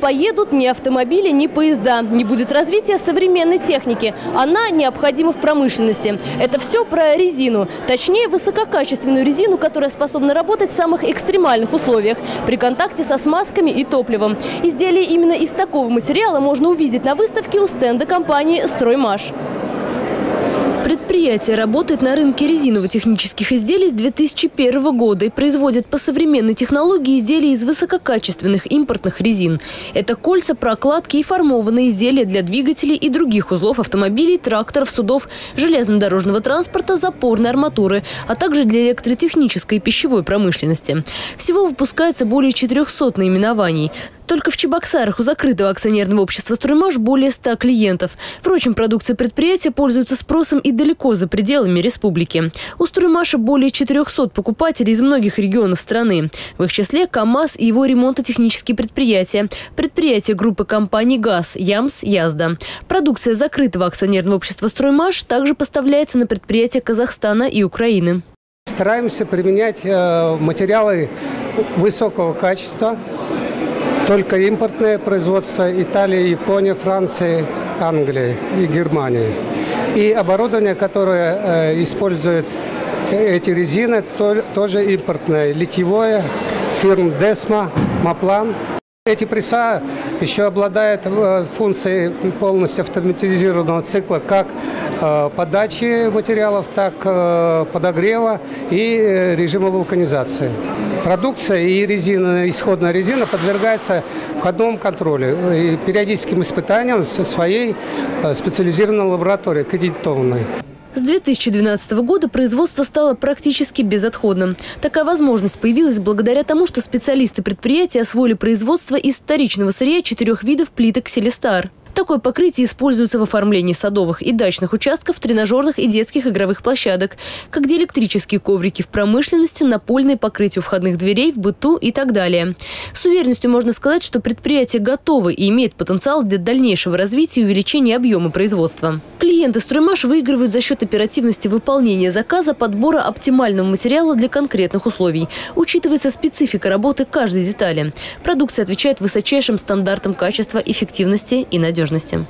поедут ни автомобили, ни поезда. Не будет развития современной техники. Она необходима в промышленности. Это все про резину. Точнее, высококачественную резину, которая способна работать в самых экстремальных условиях при контакте со смазками и топливом. Изделия именно из такого материала можно увидеть на выставке у стенда компании «Строймаш». Предприятие работает на рынке резиново-технических изделий с 2001 года и производит по современной технологии изделия из высококачественных импортных резин. Это кольца, прокладки и формованные изделия для двигателей и других узлов автомобилей, тракторов, судов, железнодорожного транспорта, запорной арматуры, а также для электротехнической и пищевой промышленности. Всего выпускается более 400 наименований. Только в Чебоксарах у закрытого акционерного общества «Строймаш» более 100 клиентов. Впрочем, продукция предприятия пользуется спросом и далеко за пределами республики. У «Строймаша» более 400 покупателей из многих регионов страны. В их числе КАМАЗ и его ремонтотехнические предприятия, предприятия группы компаний «ГАЗ», «Ямс», «Язда». Продукция закрытого акционерного общества «Строймаш» также поставляется на предприятия Казахстана и Украины. Стараемся применять э, материалы высокого качества, только импортное производство Италии, Японии, Франции, Англии и Германии. И оборудование, которое э, использует эти резины, то, тоже импортное. Литьевое, фирм Десма, Маплан. Эти пресса еще обладают э, функцией полностью автоматизированного цикла как э, подачи материалов, так и подогрева и режима вулканизации. Продукция и резина, исходная резина подвергается входному контролю и периодическим испытаниям со своей э, специализированной лабораторией, аккредитованной. С 2012 года производство стало практически безотходным. Такая возможность появилась благодаря тому, что специалисты предприятия освоили производство из вторичного сырья четырех видов плиток «Селестар». Такое покрытие используется в оформлении садовых и дачных участков, тренажерных и детских игровых площадок, как диэлектрические коврики в промышленности, напольное покрытие у входных дверей, в быту и так далее. С уверенностью можно сказать, что предприятие готово и имеет потенциал для дальнейшего развития и увеличения объема производства. Клиенты «Строймаш» выигрывают за счет оперативности выполнения заказа, подбора оптимального материала для конкретных условий. Учитывается специфика работы каждой детали. Продукция отвечает высочайшим стандартам качества, эффективности и надежности надежности.